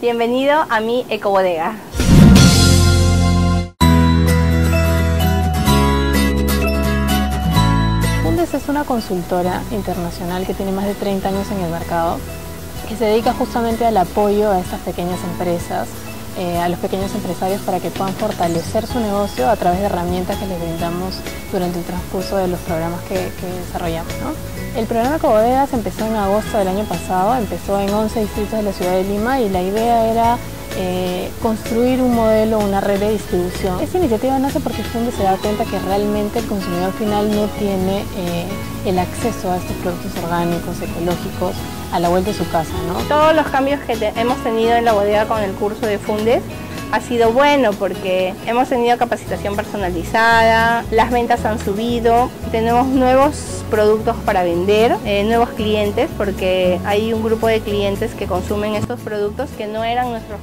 Bienvenido a mi ecobodega. Fundes es una consultora internacional que tiene más de 30 años en el mercado, que se dedica justamente al apoyo a estas pequeñas empresas, eh, a los pequeños empresarios para que puedan fortalecer su negocio a través de herramientas que les brindamos durante el transcurso de los programas que, desarrollamos. El programa Cobodegas empezó en agosto del año pasado, empezó en 11 distritos de la ciudad de Lima y la idea era eh, construir un modelo, una red de distribución. Esta iniciativa nace porque Funde se da cuenta que realmente el consumidor final no tiene eh, el acceso a estos productos orgánicos, ecológicos, a la vuelta de su casa. Todos los cambios que hemos tenido en la bodega con el curso de Fundes ha sido bueno porque hemos tenido capacitación personalizada, las ventas han subido, tenemos nuevos productos para vender, eh, nuevos clientes porque hay un grupo de clientes que consumen estos productos que no eran nuestros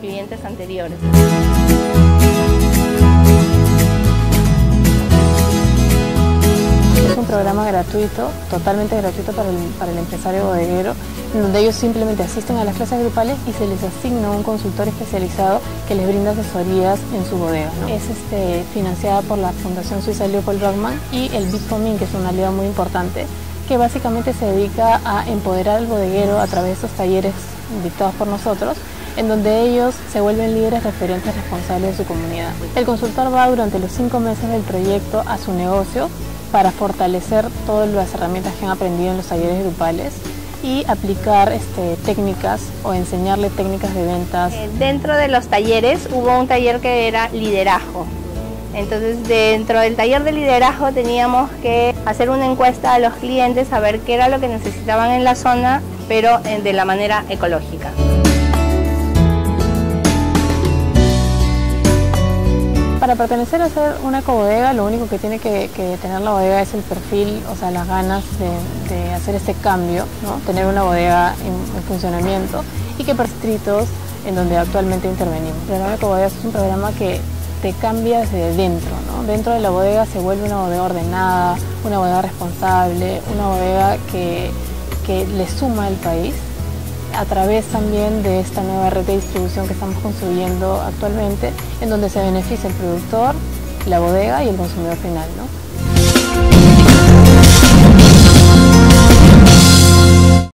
clientes anteriores. Programa gratuito, totalmente gratuito para el, para el empresario bodeguero donde ellos simplemente asisten a las clases grupales y se les asigna un consultor especializado que les brinda asesorías en su bodega. Es este, financiada por la Fundación Suiza Leopold Brockman y el Bitcomin, que es una aliado muy importante, que básicamente se dedica a empoderar al bodeguero a través de estos talleres dictados por nosotros en donde ellos se vuelven líderes referentes responsables de su comunidad. El consultor va durante los cinco meses del proyecto a su negocio para fortalecer todas las herramientas que han aprendido en los talleres grupales y aplicar este, técnicas o enseñarle técnicas de ventas. Eh, dentro de los talleres hubo un taller que era liderazgo. Entonces dentro del taller de liderazgo teníamos que hacer una encuesta a los clientes a ver qué era lo que necesitaban en la zona, pero eh, de la manera ecológica. Para pertenecer a ser una ecobodega, lo único que tiene que, tener la bodega es el perfil, o sea, las ganas de, hacer este cambio, tener una bodega en, funcionamiento y que distritos en donde actualmente intervenimos. El programa Ecobodegas es un programa que te cambia desde dentro. Dentro de la bodega se vuelve una bodega ordenada, una bodega responsable, una bodega que, que le suma al país a través también de esta nueva red de distribución que estamos construyendo actualmente, en donde se beneficia el productor, la bodega y el consumidor final. ¿no?